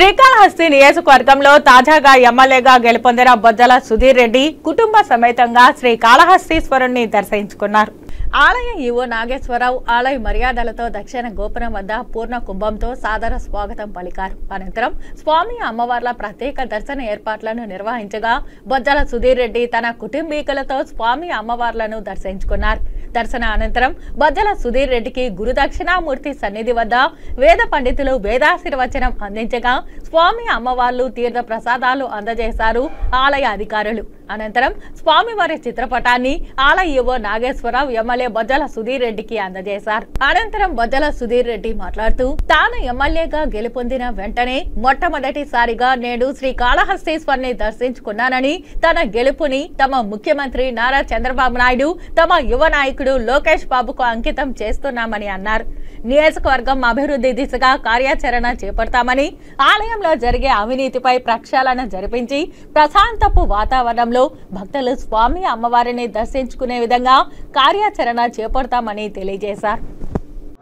శ్రీకాళహస్తి నియోజకవర్గంలో తాజాగా ఎమ్మెల్యేగా గెలుపొందిన బొజ్జల సుధీర్ రెడ్డి కుటుంబ సమేతంగా శ్రీకాళహస్తీశ్వరుణ్ణి దర్శించుకున్నారు. ఆలయ ఈవో నాగేశ్వరరావు ఆలయ మర్యాదలతో దక్షిణ గోపురం వద్ద పూర్ణ కుంభంతో సాదర స్వాగతం పలికారు. అనంతరం స్వామి అమ్మవార్ల ప్రత్యేక దర్శన ఏర్పాట్లను నిర్వహించగా బొజ్జల సుధీర్ రెడ్డి తన కుటుంబీకులతో స్వామి అమ్మవార్లను దర్శించుకున్నారు. దర్శన అనంతరం బొజ్జల సుధీర్ రెడ్డికి గురుదక్షిణామూర్తి సన్నిధి వద్ద వేద పండితులు వేదాశీర్వచనం అందించగా స్వామి అమ్మవార్లు తీర్థ ప్రసాదాలు అందజేశారు ఆలయ అధికారులు. అనంతరం స్వామివారి చిత్రపటాన్ని ఆలయ నాగేశ్వరరావు ఎమ్మెల్యే బొజ్జల సుధీర్ రెడ్డికి అందజేశారు. అనంతరం బొజ్జల సుధీర్ రెడ్డి మాట్లాడుతూ తాను ఎమ్మెల్యేగా గెలుపొందిన వెంటనే మొట్టమొదటిసారిగా నేడు శ్రీ కాళహస్తీశ్వరిని దర్శించుకున్నానని తన గెలుపుని తమ ముఖ్యమంత్రి నారా చంద్రబాబు నాయుడు తమ యువ నాయకుడు లోకేష్ బాబుకు అంకితం చేస్తున్నామని అన్నారు. నియోజకవర్గం అభివృద్ధి దిశగా కార్యాచరణ చేపడతామని ఆలయంలో జరిగే అవినీతిపై ప్రక్షాళన జరిపించి ప్రశాంతపు వాతావరణంలో భక్తులు స్వామి అమ్మవారిని దర్శించుకునే విధంగా కార్యాచరణ చేపడతామని తెలియజేశారు.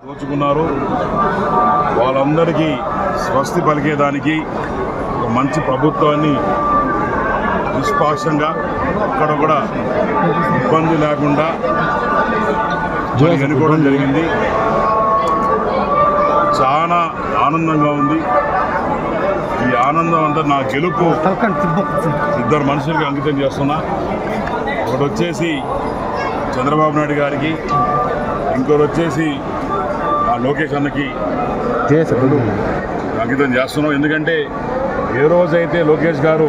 దోచుకున్నారు. వాళ్ళందరికీ స్వస్తి పలికేదానికి ఒక మంచి ప్రభుత్వాన్ని నిష్పాక్షంగా ఎక్కడ కూడా ఇబ్బంది లేకుండా మరి ఎన్నుకోవడం జరిగింది. చాలా ఆనందంగా ఉంది. ఈ ఆనందం అంతా నా గెలుపు. ఇద్దరు మనుషులకి అంకితం చేస్తున్నా. ఒకటి వచ్చేసి చంద్రబాబు నాయుడు గారికి ఇంకోటి వచ్చేసి ఆ లోకేష్ అన్నకి అంకితం చేస్తున్నాం. ఎందుకంటే ఏ రోజైతే లోకేష్ గారు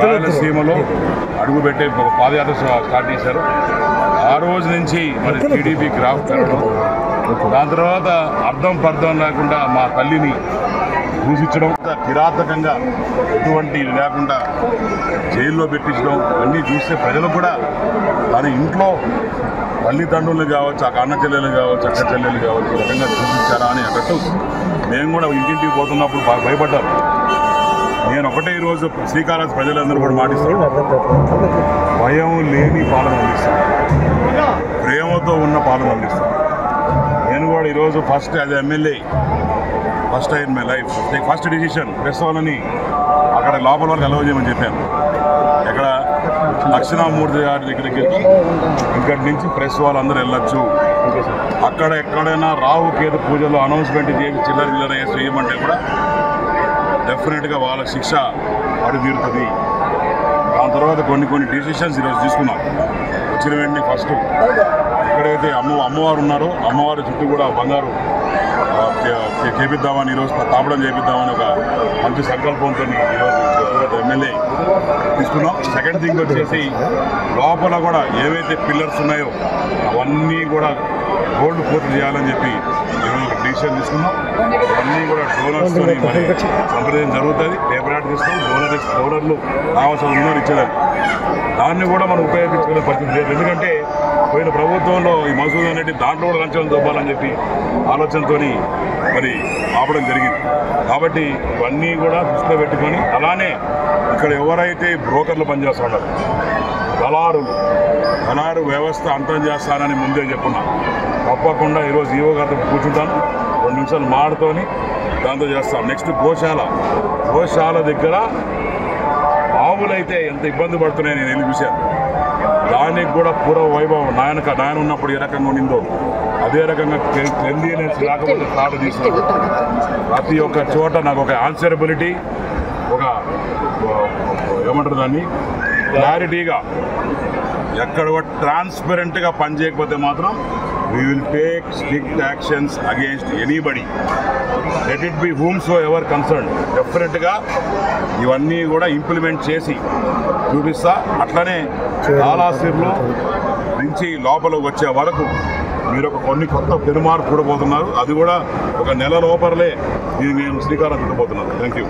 రాయలసీమలో అడుగుపెట్టే పాదయాత్ర స్టా- స్టార్ట్ చేశారు ఆ రోజు నుంచి మరి టీడీపీ క్రాఫ్ట్ పెరగడం దాని తర్వాత అర్థం పర్థం లేకుండా మా తల్లిని దూషించడం కిరాతకంగా ఎటువంటి లేకుండా జైల్లో పెట్టించడం అన్నీ చూస్తే ప్రజలు కూడా తన ఇంట్లో తల్లిదండ్రులు కావచ్చు ఆ అన్న చెల్లెలు కావచ్చు అక్క చెల్లెలు కావచ్చు రకంగా చూపించారా అని అన్నట్టు మేము కూడా ఇంటింటికి పోతున్నప్పుడు బాగా భయపడ్డారు నేను ఒకటే ఈరోజు శ్రీకాళహస్తి ప్రజలందరూ కూడా మాటిస్తాను భయం లేని పాలన అందిస్తాను ప్రేమతో ఉన్న పాలన అందిస్తాను నేను కూడా ఈరోజు first as MLA first time my life first decision press వాళ్ళని అక్కడ లోపల వరకు అలవ్ చేయమని చెప్పాను. ఎక్కడ దక్షిణామూర్తి గారి దగ్గరికి ఇక్కడి నుంచి ప్రెస్ వాళ్ళందరూ వెళ్ళొచ్చు. అక్కడ ఎక్కడైనా రావు కేతు పూజలు అనౌన్స్మెంట్ చేసి చిల్లర చిల్లర వేసి చేయమంటే కూడా డెఫినెట్గా వాళ్ళ శిక్ష అడుగుతుంది. దాని తర్వాత కొన్ని కొన్ని డిసిషన్స్ ఈరోజు తీసుకున్నాం. వచ్చిన వెంటనే ఫస్ట్ ఎక్కడైతే అమ్మ అమ్మవారు ఉన్నారో అమ్మవారి చుట్టూ కూడా బంగారు చేపిద్దామని ఈరోజు తాపడం చేపిద్దామని ఒక మంచి సంకల్పంతో ఈరోజు ఎమ్మెల్యే తీసుకున్నాం. సెకండ్ థింగ్ వచ్చేసి లోపల కూడా ఏవైతే పిల్లర్స్ ఉన్నాయో అవన్నీ కూడా గోల్డ్ పూర్తి చేయాలని చెప్పి ఈరోజు ఒక డిసిషన్ తీసుకున్నాం. అవన్నీ కూడా డోనర్స్తో మరి సంప్రదించడం జరుగుతుంది. పేపర్ ఆర్ట్ తీసుకుని డోనర్ డోనర్లు కావాల్సిన ఉన్నారు ఇచ్చేదాన్ని. దాన్ని కూడా మనం ఉపయోగించుకునే పరిస్థితి లేదు. ఎందుకంటే పోయిన ప్రభుత్వంలో ఈ మసూద్ అనేది దాంట్లో కూడా లంచం దొబ్బాలని చెప్పి ఆలోచనతో మరి ఆపడం జరిగింది. కాబట్టి ఇవన్నీ కూడా దృష్టిలో పెట్టుకొని అలానే ఇక్కడ ఎవరైతే బ్రోకర్లు పనిచేస్తున్నారు దళారులు దళారు వ్యవస్థ అంతం చేస్తానని ముందే చెప్పున్నా. తప్పకుండా ఈరోజు ఈవో గారితో కూర్చుంటాను. రెండు నిమిషాలు మాడుతోని దాంతో చేస్తాం నెక్స్ట్ గోశాల. గోశాల దగ్గర ఆవులైతే ఎంత ఇబ్బంది పడుతున్నాయని నేను వెళ్ళి చూశాను? దానికి కూడా పూర్వ వైభవం. నాయన నాయన ఉన్నప్పుడు ఏ రకంగా ఉండిందో అదే రకంగా క్లెన్లీనెస్ రాకపోతే స్టార్ట్ తీసుకున్నాను ప్రతి ఒక్క చోట నాకు ఒక ఆన్సరబిలిటీ ఒక ఏమంటారు దాన్ని? క్లారిటీగా ఎక్కడ ట్రాన్స్పరెంట్గా పనిచేయకపోతే మాత్రం we will take strict actions against anybody let it be whomsoever concern డెఫినెట్గా ఇవన్నీ కూడా ఇంప్లిమెంట్ చేసి చూపిస్తా. అట్లనే కాలాసిర్లో నుంచి లోపల వచ్చే వరకు మీరు ఒక కొన్ని కొత్త పెరుమార్పు చూడబోతున్నారు అది కూడా ఒక నెల లోపలే ఇది నేను శ్రీకారం చుట్టబోతున్నాను థ్యాంక్ యూ